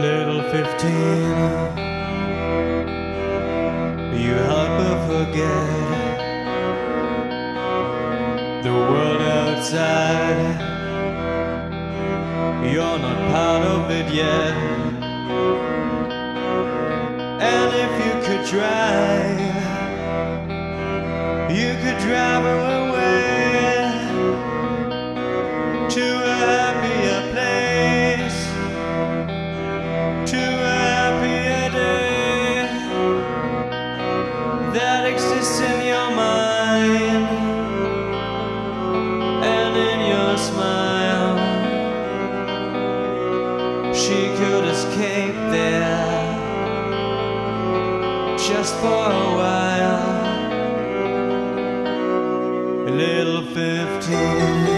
Little 15 You help her forget The world outside. You're not part of it yet. And if you could drive You could drive away In your mind And in your smile. She could escape there Just for a while. A little fifteen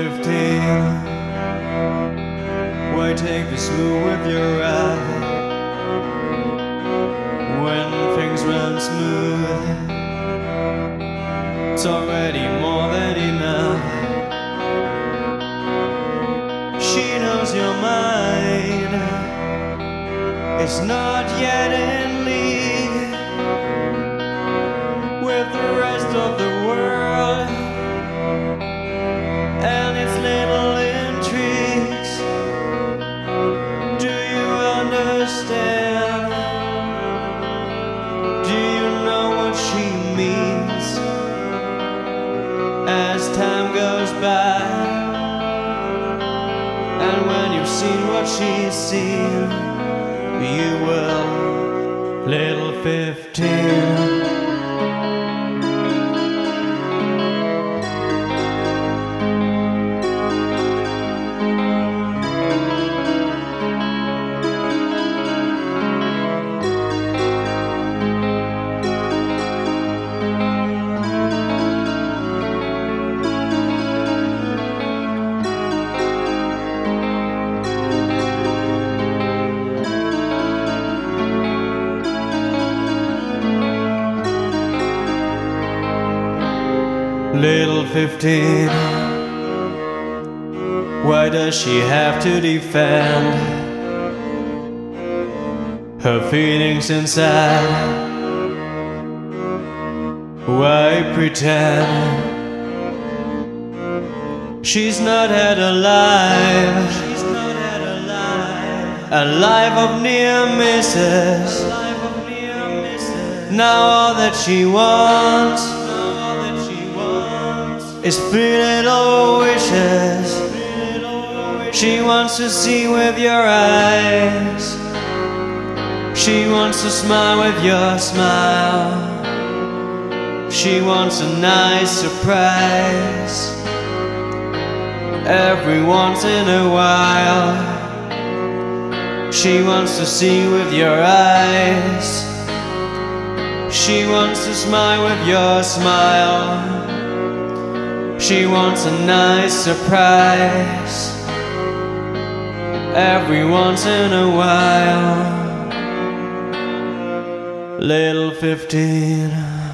15 Why take the smooth with your ride When things run smooth It's already more than enough. She knows your mind. It's not yet in she's seen, you will, little 15. Little 15 Why does she have to defend Her feelings inside? Why pretend She's not had a life She's not had a life? A life of near misses. Now all that she wants is three little wishes. She wants to see with your eyes. She wants to smile with your smile. She wants a nice surprise. Every once in a while. She wants to see with your eyes. She wants to smile with your smile. She wants a nice surprise every once in a while. Little 15.